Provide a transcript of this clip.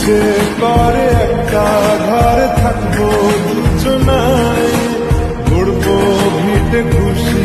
ইচ্ছে করে একটা ঘরে থাকব দুজনায়। উড়বো ভিটে খুশি